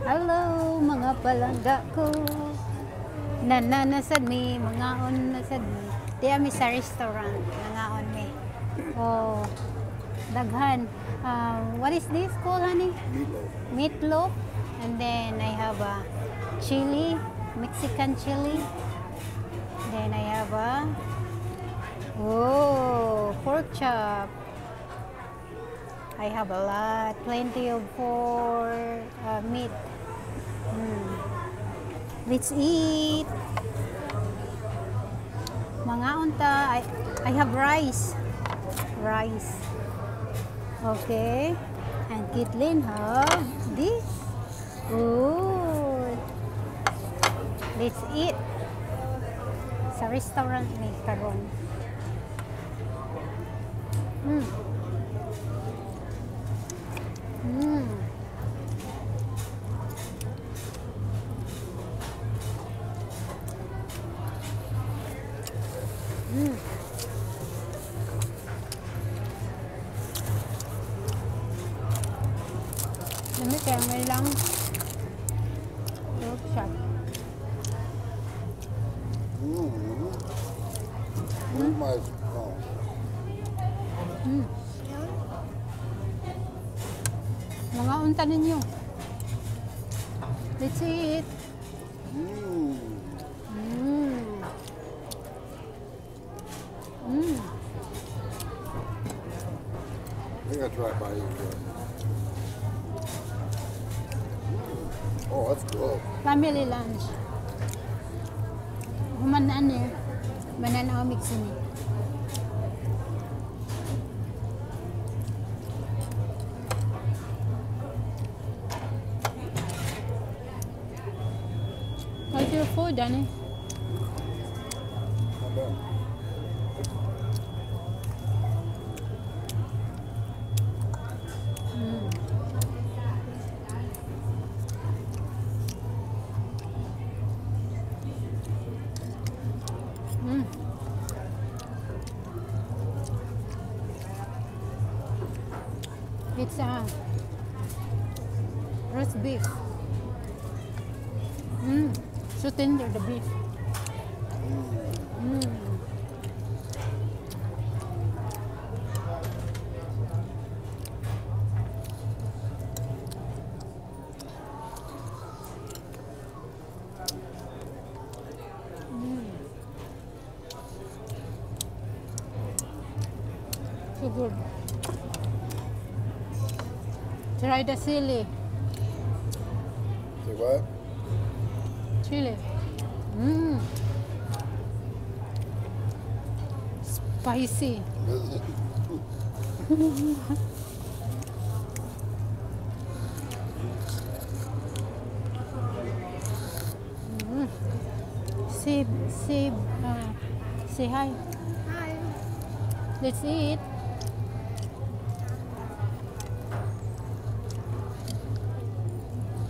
Hello mga palangga ko. Nananasad mi, mga on nasad mi. Di ami sa restaurant, nangaon mi. Oh, daghan. Uh, what is this called, honey? Meatloaf. Meatloaf. And then I have a chili, Mexican chili. Then I have a oh pork chop. I have a lot, plenty of for uh, meat. Mm. Let's eat. Mga unta, I, I have rice. Rice. Okay. And Kitlin have this. Good. Let's eat. Sa restaurant ni karon. Mm. May lang chop. Mm-hmm. Where's my oh, Mm. Mga unta ninyo. Let's eat. mm. Mm. Mm. I think I tried by you. Oh, that's good. Family lunch. Humanaan niya. Banana o mix ni. How's your food, Danny? It's a roast beef. Mm. So tender the beef. Mm. So good. Try the chili. Say what? Chili. Mmm. Spicy. Is it? Say, say, uh, say hi. Hi. Let's eat. Meatloaf. Let it go. Let it go. Let it go. Let it go. Let it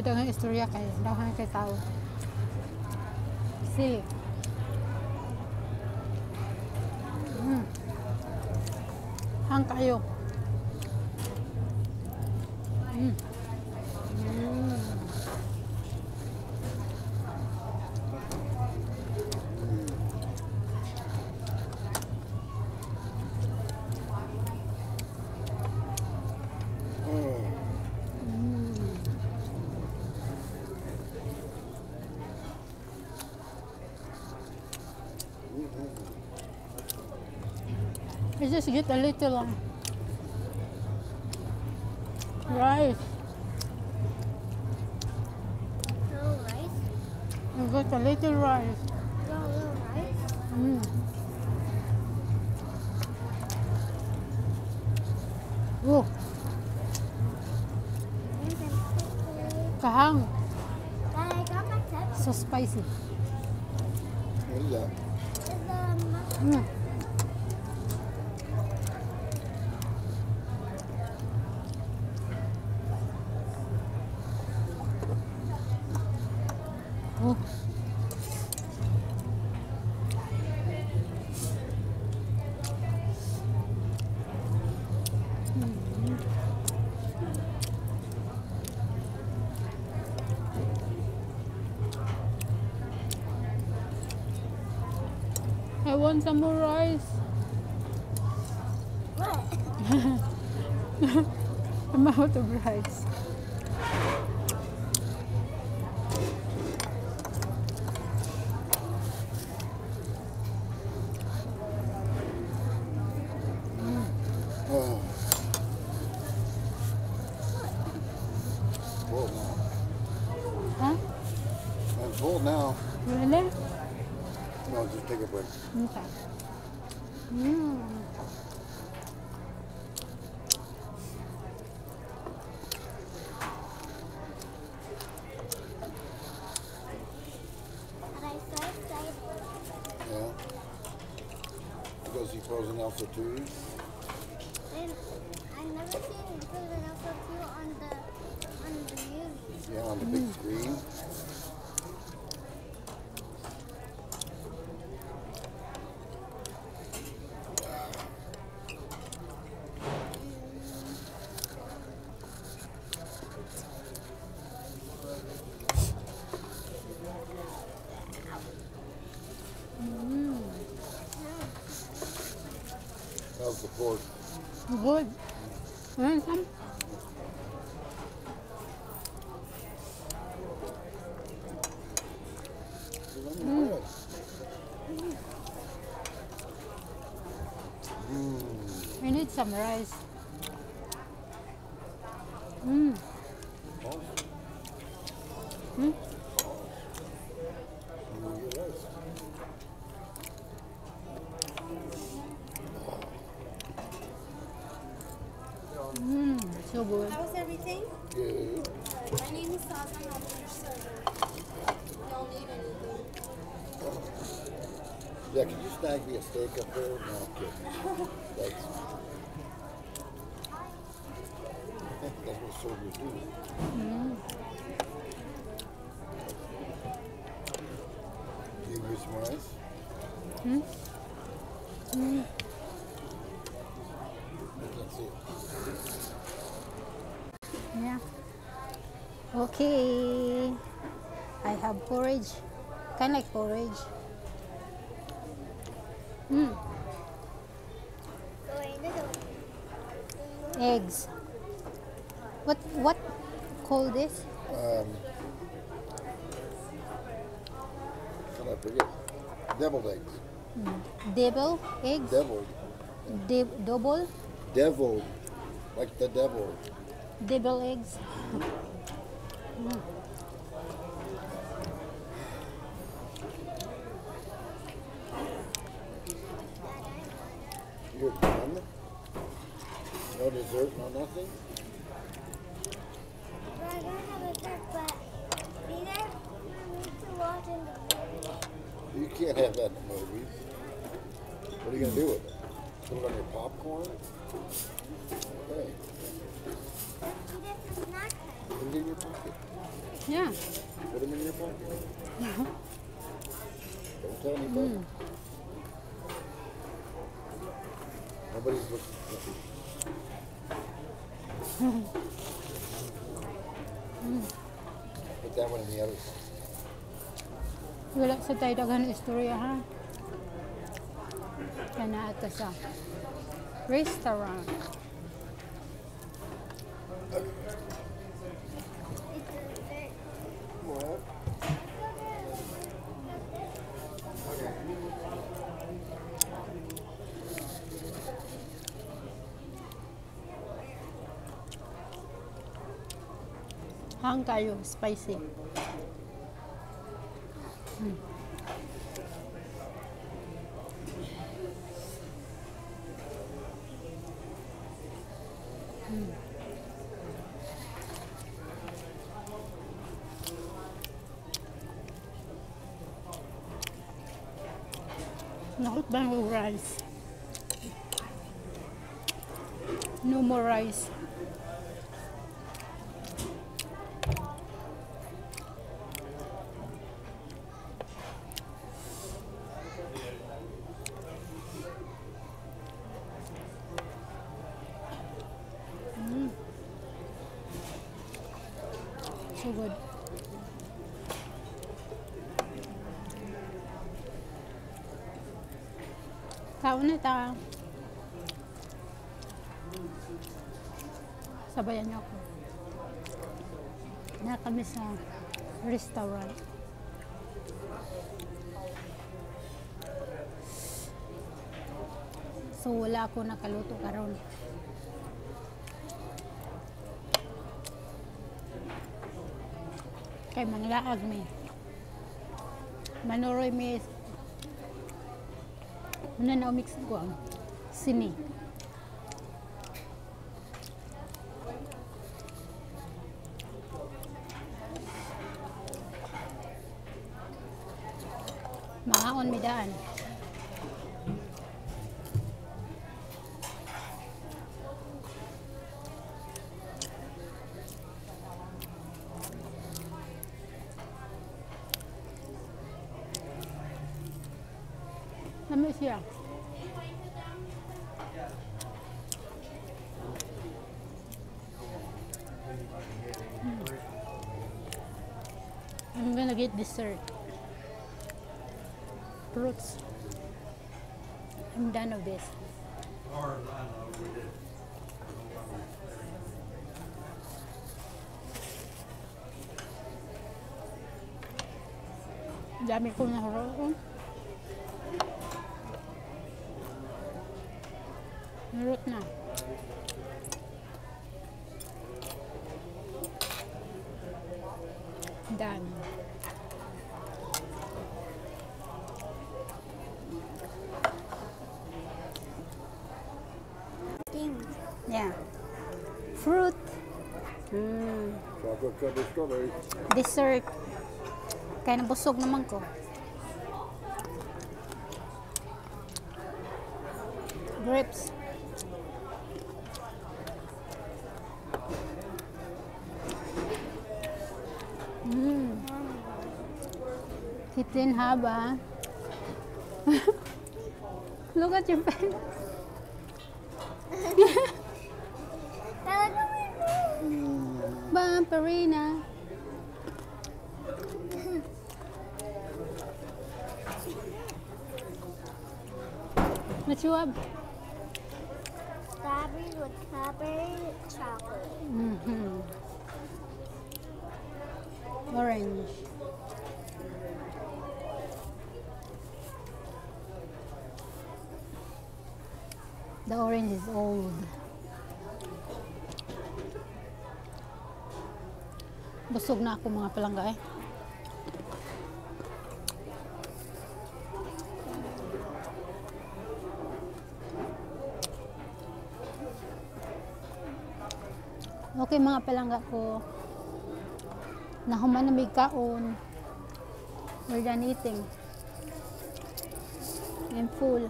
Dia dengan isteri dia kaya. Dah hang kaya tahu. Sili. Hmm. Hang kayo. Hmm. Just get a little um, rice. No rice. I got a little rice. No, no rice. Mm. Oh, kahang. Let it go. So spicy. What is that? It's um, Mm. Want some more rice. what? I'm out of rice. No, just take. Okay. Mm. And I. Yeah. To go see Frozen Elsa 2. And I've never seen Frozen Elsa 2 on the on the movies. Yeah, on the big screen. How's the pork? Good. Want some? Let me try it. I need some rice. Mm. Oh. Hmm? You get rice. Mm. So good. How's everything? Good. My name is Sazan. I'll be your server. Y'all need anything? Yeah, can you snag me a steak up there? No, I'm kidding. Thanks. That's what servers do. You give me some rice? I can't see it. Yeah. Okay. I have porridge. Kind of like porridge. Mm. The Eggs. What what call this? Um, I forget? Deviled eggs. Devil eggs? Deviled. De- double? Deviled. Like the devil. Devil eggs? You're done? No dessert, no nothing? We're gonna have a trip, but we there need to watch in the movie. You can't have that in the movies. What are you going to do with it? Put it on your popcorn? Okay. Let's eat it for snack time. Put it in your pocket. Yeah. Put them in your pocket. Don't tell anybody. Nobody's looking. Put that one in the other side. Wala sa tayo daghan istorya ha. Kana ata sa restaurant. Honkayo, spicy. Mm. Mm. Not bamboo rice. No more rice. So good. Kaon na ta. Sabayan niyo ako. Na kami sa restaurant. So wala ako nakaluto karon. Kay manglaag mi. Manuroy mi Muna na umix ko ang sini. Mahaon mi daan. Get dessert. Fruits. I'm done with this. Dami ko na haro. Oh. Nurot na. Dessert. Kaya nabusog naman ko. Grapes. Mm. Kitin haba. Look at your face. Bumperina. What you have? Strawberries with strawberry chocolate. hmm Orange. The orange is old. Busog na ako mga palangga eh. Okay mga palangga ko. Nahuman na may kaon. We're done eating. I'm full.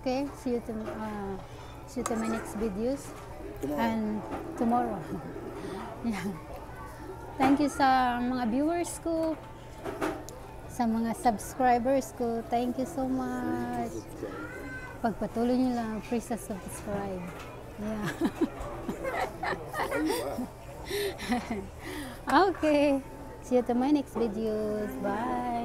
Okay, see you to uh, see you to my next videos Tomorrow. and tomorrow. yeah. Thank you sa mga viewers ko, sa mga subscribers ko. Thank you so much. Pagpatuloy niyo lang, please subscribe. Yeah. okay. See you to my next videos. Bye.